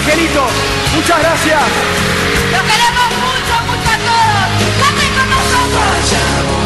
Angelito. Muchas gracias. Los queremos mucho, mucho a todos. Canten con nosotros.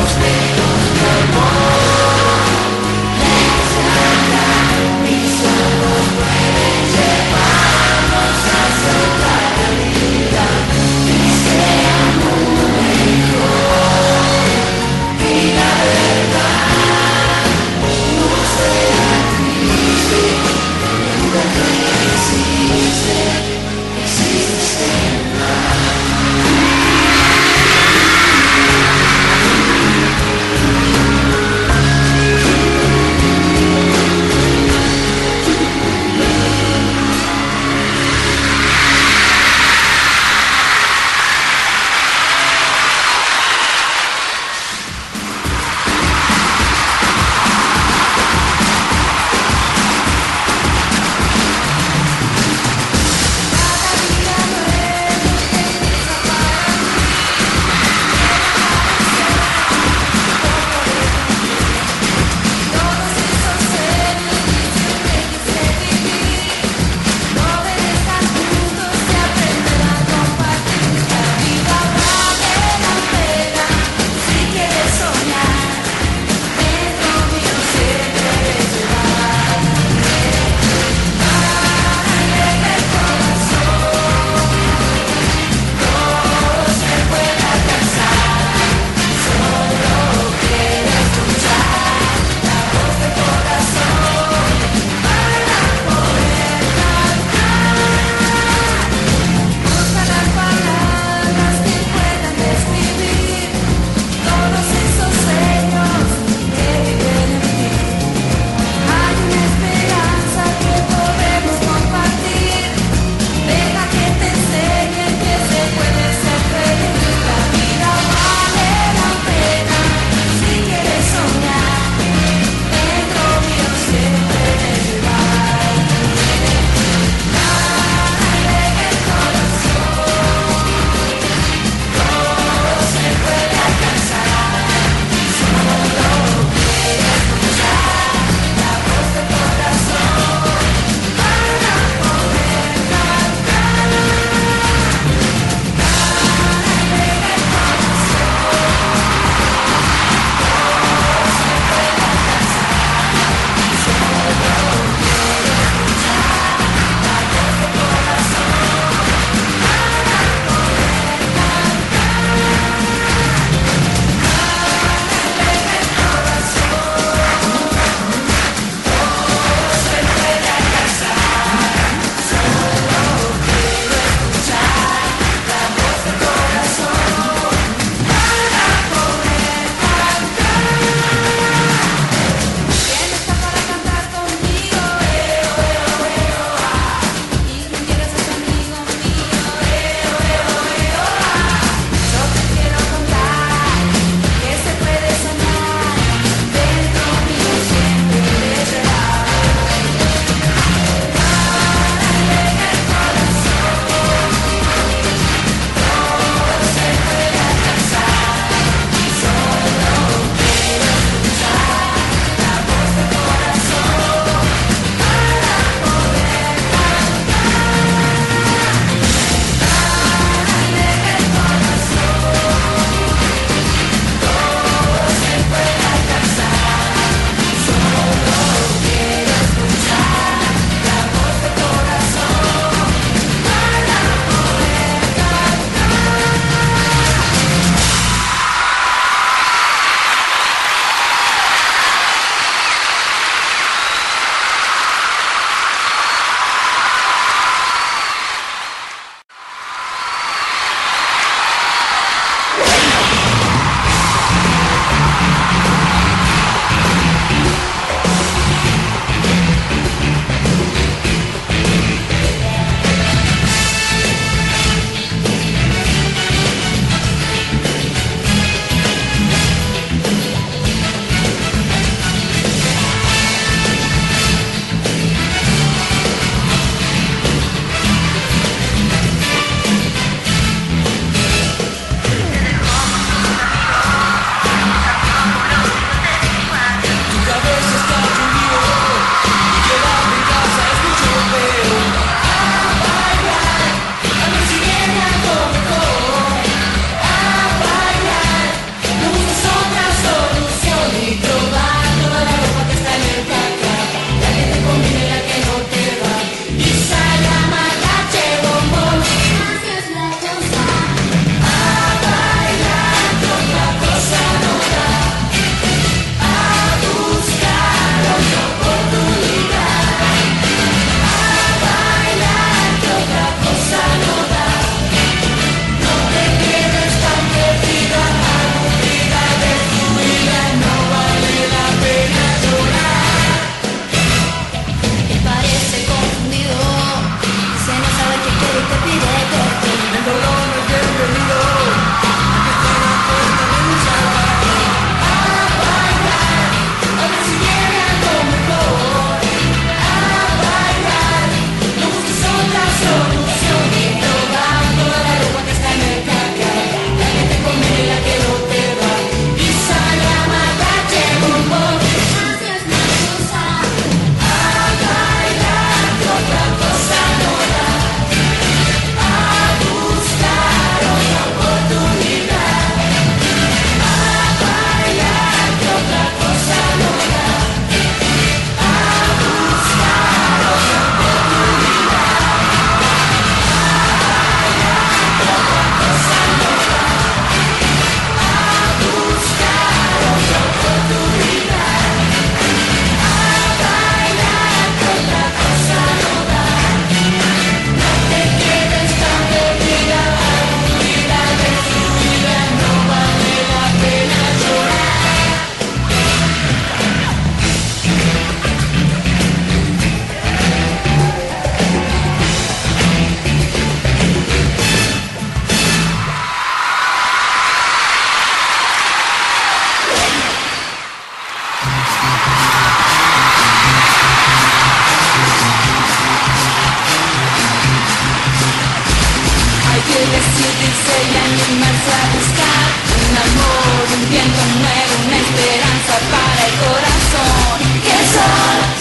Un amor, un viento nuevo, una esperanza para el corazón. Que eso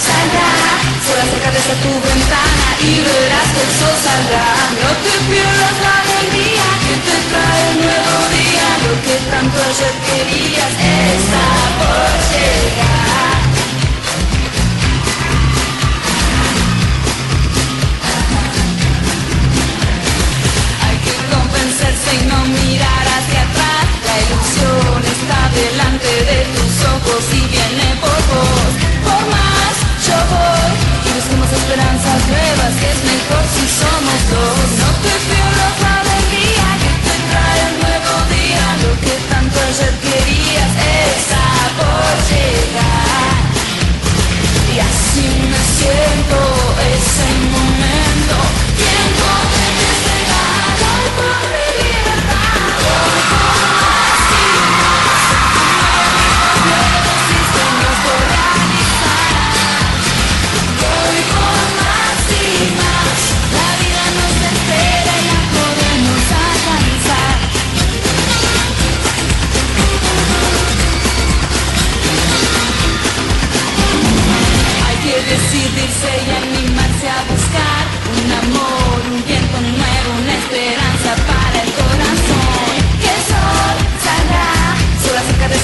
salga, sola cerca de esta tu ventana Y verás que eso saldrá. no te pierdas la alegría Que te trae un nuevo día. Lo que tanto hacer querías, es amor llegar. locos y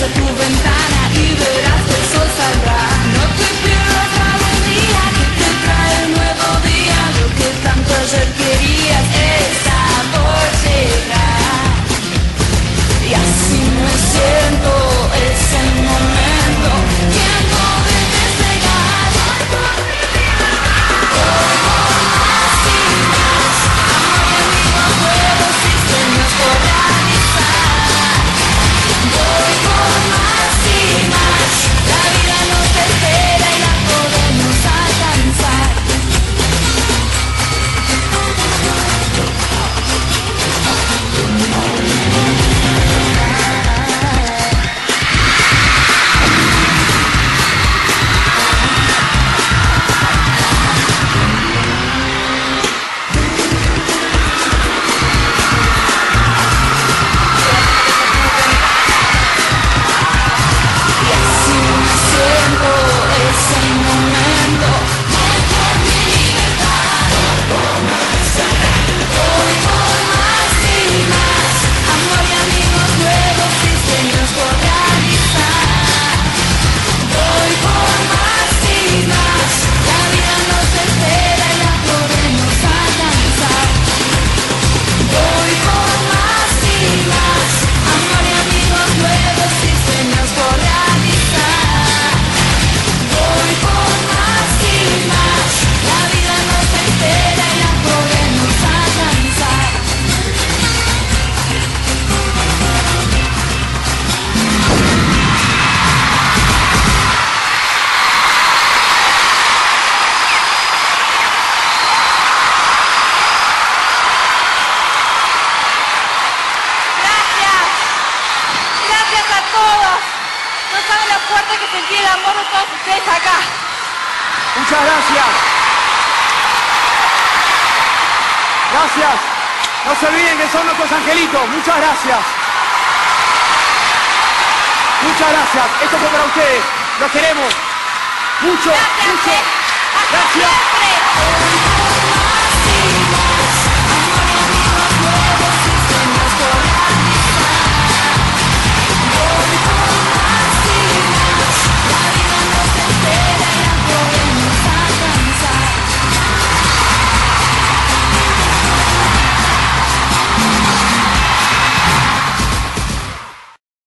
tu ventana y Muchas gracias. Gracias. No se olviden que son nuestros angelitos. Muchas gracias. Muchas gracias. Esto fue para ustedes. Los queremos. Mucho, gracias, mucho. Gracias.